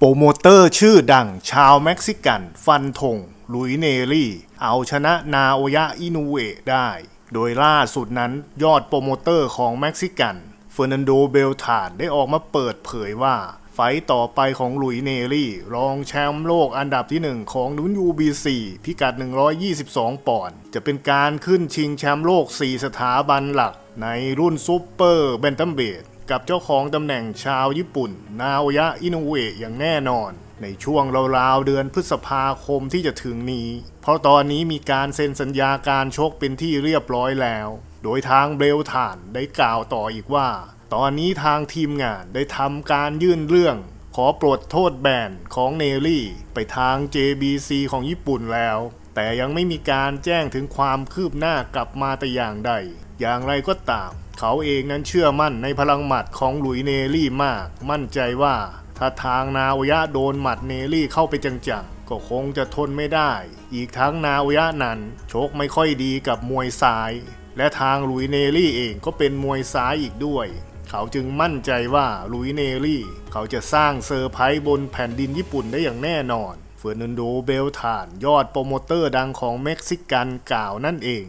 โปรโมเตอร์ชื่อดังชาวเม็กซิกัน ฟันธงหลุยส์ เนรี่ เอาชนะนาโอยะอิโนอุเอะได้ โดยล่าสุดนั้นยอดโปรโมเตอร์ของเม็กซิกันเฟอร์นันโดเบลทานได้ออกมาเปิดเผยว่า ไฟต์ต่อไปของหลุยส์ เนรี่ รองแชมป์โลกอันดับที่ 1 ของนุน UBC พิกัด 122 ปอนด์จะเป็นการขึ้นชิงแชมป์โลก 4 สถาบันหลักในรุ่นซูเปอร์แบนตัมเวท กับเจ้าของตำแหน่งชาวญี่ปุ่น นาโอยะอินุเวะอย่างแน่นอน ในช่วงราวๆเดือนพฤษภาคมที่จะถึงนี้ เพราะตอนนี้มีการเซ็นสัญญาการชกเป็นที่เรียบร้อยแล้ว โดยทางเบลฐานได้กล่าวต่ออีกว่า ตอนนี้ทางทีมงานได้ทำการยื่นเรื่องขอปลดโทษแบนของเนลลี่ ไปทาง JBC ของญี่ปุ่นแล้ว แต่ยังไม่มีการแจ้งถึงความคืบหน้ากลับมาแต่อย่างใด อย่างไรก็ตาม เขาเองนั้นเชื่อมั่นในพลังหมัดของหลุยส์ เนรี่มาก มั่นใจว่า ถ้าทางนาโอยะโดนหมัดเนรี่เข้าไปจังๆ ก็คงจะทนไม่ได้ อีกทั้งนาโอยะนั้นโชคไม่ค่อยดีกับมวยซ้าย และทางหลุยส์ เนรี่เองก็เป็นมวยซ้ายอีกด้วย เขาจึงมั่นใจว่าหลุยส์ เนรี่ เขาจะสร้างเซอร์ไพรส์บนแผ่นดินญี่ปุ่นได้อย่างแน่นอน เฟอร์นันโด เบลทาน ยอดโปรโมเตอร์ดังของเม็กซิกันกล่าวนั่นเอง